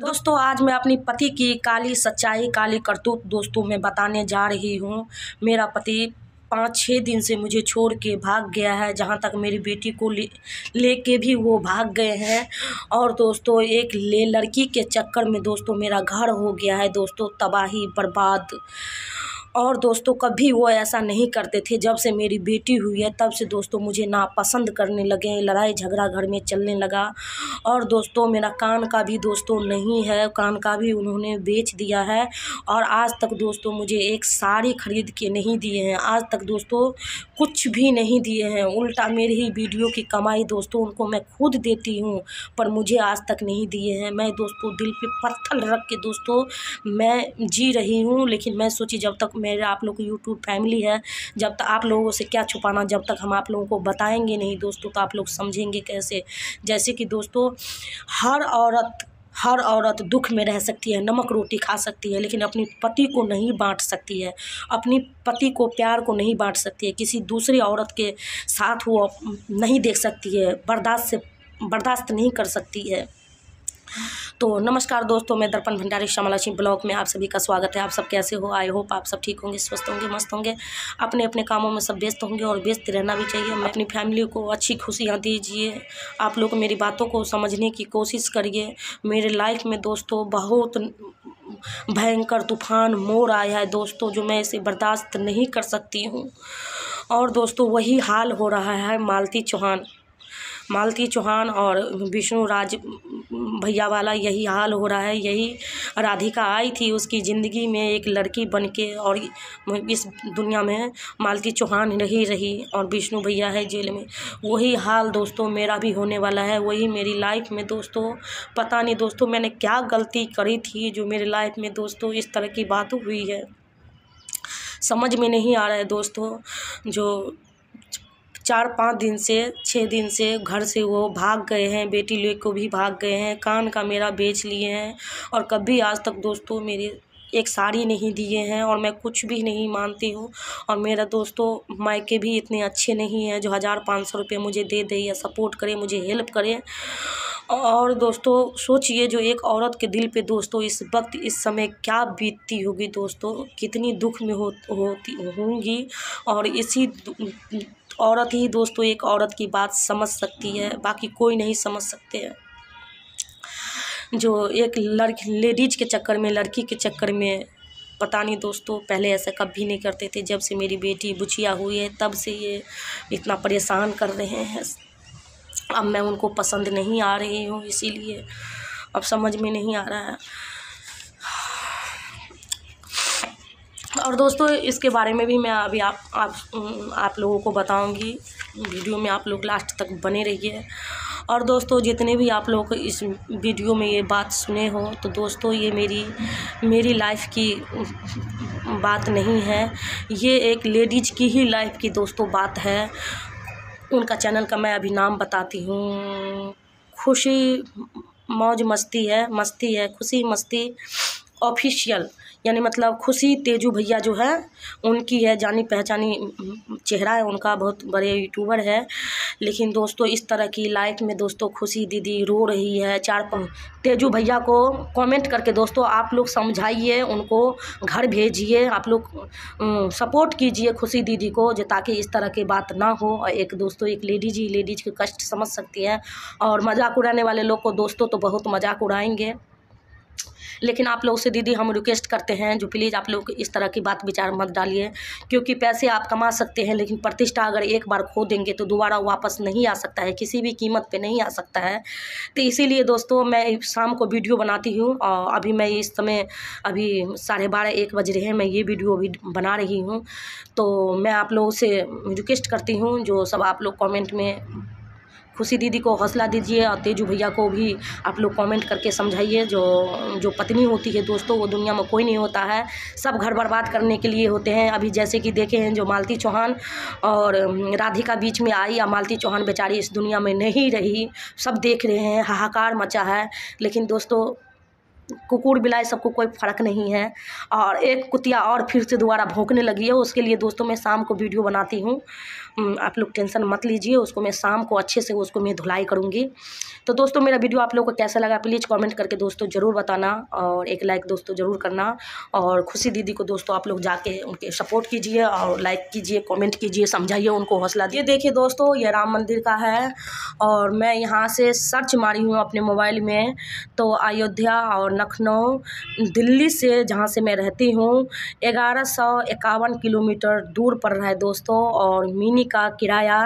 दोस्तों, आज मैं अपनी पति की काली सच्चाई, काली करतूत दोस्तों मैं बताने जा रही हूँ। मेरा पति पाँच छः दिन से मुझे छोड़ के भाग गया है, जहाँ तक मेरी बेटी को ले ले, लेके भी वो भाग गए हैं। और दोस्तों, एक ले, लड़की के चक्कर में दोस्तों मेरा घर हो गया है। दोस्तों, तबाही, बर्बाद। और दोस्तों कभी वो ऐसा नहीं करते थे। जब से मेरी बेटी हुई है, तब से दोस्तों मुझे नापसंद करने लगे, लड़ाई झगड़ा घर में चलने लगा। और दोस्तों मेरा कान का भी दोस्तों नहीं है, कान का भी उन्होंने बेच दिया है। और आज तक दोस्तों मुझे एक साड़ी खरीद के नहीं दिए हैं। आज तक दोस्तों कुछ भी नहीं दिए हैं। उल्टा मेरी ही वीडियो की कमाई दोस्तों उनको मैं खुद देती हूँ, पर मुझे आज तक नहीं दिए हैं। मैं दोस्तों दिल पे पत्थर रख के दोस्तों मैं जी रही हूँ, लेकिन मैं सोची जब तक मेरे आप लोग की यूट्यूब फैमिली है, जब तक आप लोगों से क्या छुपाना, जब तक हम आप लोगों को बताएँगे नहीं दोस्तों तो आप लोग समझेंगे कैसे? जैसे कि दोस्तों, हर औरत हर औरत दुख में रह सकती है, नमक रोटी खा सकती है, लेकिन अपनी पति को नहीं बांट सकती है। अपनी पति को प्यार को नहीं बांट सकती है। किसी दूसरी औरत के साथ वो नहीं देख सकती है, बर्दाश्त से, बर्दाश्त नहीं कर सकती है। तो नमस्कार दोस्तों, मैं दर्पण भंडारी श्यामलाशी ब्लॉग में आप सभी का स्वागत है। आप सब कैसे हो? आई होप आप सब ठीक होंगे, स्वस्थ होंगे, मस्त होंगे। अपने अपने कामों में सब व्यस्त होंगे और व्यस्त रहना भी चाहिए। मैं अपनी फैमिली को अच्छी खुशियाँ दीजिए। आप लोग मेरी बातों को समझने की कोशिश करिए। मेरे लाइफ में दोस्तों, बहुत भयंकर तूफ़ान, मोर आया है दोस्तों, जो मैं इसे बर्दाश्त नहीं कर सकती हूँ। और दोस्तों, वही हाल हो रहा है, मालती चौहान। मालती चौहान और विष्णु राज भैया वाला यही हाल हो रहा है। यही राधिका आई थी उसकी ज़िंदगी में एक लड़की बन के और इस दुनिया में मालती चौहान रही रही और विष्णु भैया है जेल में। वही हाल दोस्तों मेरा भी होने वाला है। वही मेरी लाइफ में दोस्तों, पता नहीं दोस्तों मैंने क्या गलती करी थी जो मेरी लाइफ में दोस्तों इस तरह की बात हुई है। समझ में नहीं आ रहा है दोस्तों जो चार पाँच दिन से छः दिन से घर से वो भाग गए हैं, बेटी ले को भी भाग गए हैं, कान का मेरा बेच लिए हैं और कभी आज तक दोस्तों मेरे एक साड़ी नहीं दिए हैं और मैं कुछ भी नहीं मानती हूँ और मेरा दोस्तों मायके भी इतने अच्छे नहीं हैं जो हज़ार पाँच सौ रुपये मुझे दे दे या सपोर्ट करे, मुझे हेल्प करे। और दोस्तों सोचिए जो एक औरत के दिल पे दोस्तों इस वक्त, इस समय क्या बीतती होगी दोस्तों, कितनी दुख में हो, होती होंगी और इसी औरत ही दोस्तों एक औरत की बात समझ सकती है, बाकी कोई नहीं समझ सकते हैं। जो एक लड़की, लेडीज़ के चक्कर में, लड़की के चक्कर में, पता नहीं दोस्तों, पहले ऐसा कभी नहीं करते थे। जब से मेरी बेटी बुचिया हुई है, तब से ये इतना परेशान कर रहे हैं। अब मैं उनको पसंद नहीं आ रही हूँ, इसीलिए अब समझ में नहीं आ रहा है। और दोस्तों, इसके बारे में भी मैं अभी आप आप आप लोगों को बताऊँगी। वीडियो में आप लोग लास्ट तक बने रहिए। और दोस्तों, जितने भी आप लोग इस वीडियो में ये बात सुने हो तो दोस्तों, ये मेरी मेरी लाइफ की बात नहीं है। ये एक लेडीज़ की ही लाइफ की दोस्तों बात है। उनका चैनल का मैं अभी नाम बताती हूँ। खुशी, मौज मस्ती है मस्ती है, खुशी मस्ती ऑफिशियल यानी मतलब खुशी तेजू भैया जो है, उनकी है जानी पहचानी, चेहरा है, उनका बहुत बड़े यूट्यूबर है। लेकिन दोस्तों, इस तरह की लाइफ में दोस्तों, खुशी दीदी रो रही है, चार पाँच तेजू भैया को कमेंट करके दोस्तों, आप लोग समझाइए, उनको घर भेजिए, आप लोग सपोर्ट कीजिए खुशी दीदी को, जो ताकि इस तरह की बात ना हो। और एक दोस्तों, एक लेडीज़ ही लेडीज़ के कष्ट समझ सकती है। और मज़ाक उड़ाने वाले लोग को दोस्तों तो बहुत मज़ाक उड़ाएँगे। लेकिन आप लोग से दीदी हम रिक्वेस्ट करते हैं, जो प्लीज़ आप लोग इस तरह की बात विचार मत डालिए, क्योंकि पैसे आप कमा सकते हैं, लेकिन प्रतिष्ठा अगर एक बार खो देंगे तो दोबारा वापस नहीं आ सकता है, किसी भी कीमत पे नहीं आ सकता है। तो इसीलिए दोस्तों मैं शाम को वीडियो बनाती हूँ और अभी मैं इस समय अभी साढ़े बारह, एक बज रहे हैं, मैं ये वीडियो अभी बना रही हूँ। तो मैं आप लोगों से रिक्वेस्ट करती हूँ, जो सब आप लोग कॉमेंट में खुशी दीदी को हौसला दीजिए और तेजू भैया को भी आप लोग कमेंट करके समझाइए। जो जो पत्नी होती है दोस्तों, वो दुनिया में कोई नहीं होता है। सब घर बर्बाद करने के लिए होते हैं। अभी जैसे कि देखे हैं जो मालती चौहान और राधिका बीच में आई। या मालती चौहान बेचारी इस दुनिया में नहीं रही। सब देख रहे हैं, हाहाकार मचा है। लेकिन दोस्तों कुकुर बिलाई सबको कोई फ़र्क नहीं है। और एक कुतिया और फिर से दोबारा भौंकने लगी है। उसके लिए दोस्तों मैं शाम को वीडियो बनाती हूँ। आप लोग टेंशन मत लीजिए, उसको मैं शाम को अच्छे से उसको मैं धुलाई करूँगी। तो दोस्तों मेरा वीडियो आप लोगों को कैसा लगा प्लीज़ कमेंट करके दोस्तों ज़रूर बताना और एक लाइक दोस्तों ज़रूर करना। और खुशी दीदी को दोस्तों आप लोग जाके उनके सपोर्ट कीजिए और लाइक कीजिए, कमेंट कीजिए, समझाइए, उनको हौसला दिए। देखिए दोस्तों ये राम मंदिर का है और मैं यहाँ से सर्च मारी हूँ अपने मोबाइल में। तो अयोध्या और लखनऊ, दिल्ली से जहाँ से मैं रहती हूँ, ग्यारह सौ इक्यावन किलोमीटर दूर पड़ रहा है दोस्तों और मिनी का किराया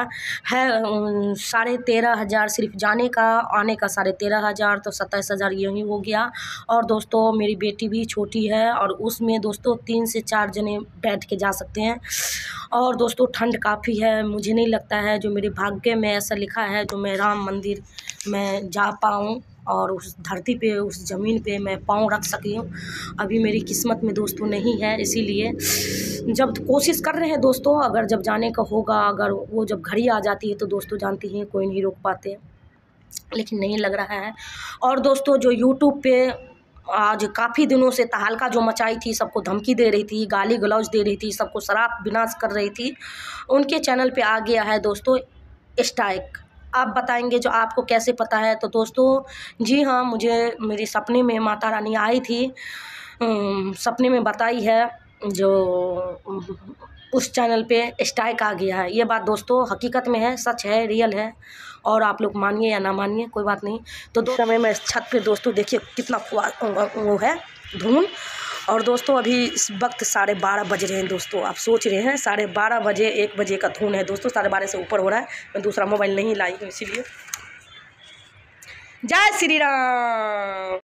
है साढ़े तेरह हज़ार, सिर्फ़ जाने का, आने का साढ़े तेरह हज़ार तो सत्ताईस हज़ार यही हो गया। और दोस्तों, मेरी बेटी भी छोटी है और उसमें दोस्तों तीन से चार जने बैठ के जा सकते हैं। और दोस्तों, ठंड काफ़ी है, मुझे नहीं लगता है जो मेरे भाग्य में ऐसा लिखा है जो मैं राम मंदिर में जा पाऊँ। और उस धरती पे, उस ज़मीन पे मैं पाँव रख सकी हूँ। अभी मेरी किस्मत में दोस्तों नहीं है, इसीलिए जब कोशिश कर रहे हैं दोस्तों, अगर जब जाने का होगा, अगर वो जब घड़ी आ जाती है तो दोस्तों जानती हैं, कोई नहीं रोक पाते। लेकिन नहीं लग रहा है। और दोस्तों, जो यूट्यूब पे आज काफ़ी दिनों से तहलका जो मचाई थी, सबको धमकी दे रही थी, गाली गलौज दे रही थी, सबको शराब विनाश कर रही थी, उनके चैनल पे आ गया है दोस्तों, स्ट्राइक। आप बताएँगे जो आपको कैसे पता है? तो दोस्तों, जी हाँ मुझे मेरे सपने में माता रानी आई थी। सपने में बताई है जो उस चैनल पे स्ट्राइक आ गया है। ये बात दोस्तों हकीकत में है, सच है, रियल है, और आप लोग मानिए या ना मानिए, कोई बात नहीं। तो दो समय में छत पे दोस्तों देखिए कितना वो है धुन और दोस्तों, अभी इस वक्त साढ़े बारह बज रहे हैं दोस्तों। आप सोच रहे हैं, साढ़े बारह बजे, एक बजे का धुन है दोस्तों, साढ़े बारह से ऊपर हो रहा है। मैं दूसरा मोबाइल नहीं लाई हूँ, इसीलिए। जय श्री राम!